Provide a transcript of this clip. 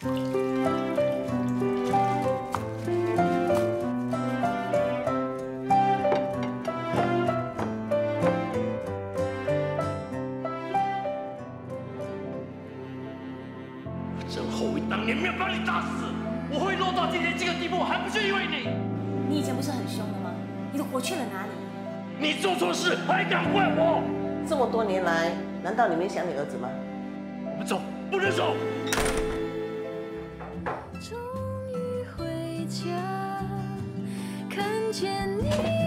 真后悔当年没有把你打死，我会落到今天这个地步，还不是因为你？你以前不是很凶的吗？你的火去了哪里？你做错事还敢怪我？这么多年来，难道你没想你儿子吗？我们走，不能走。家，看见你。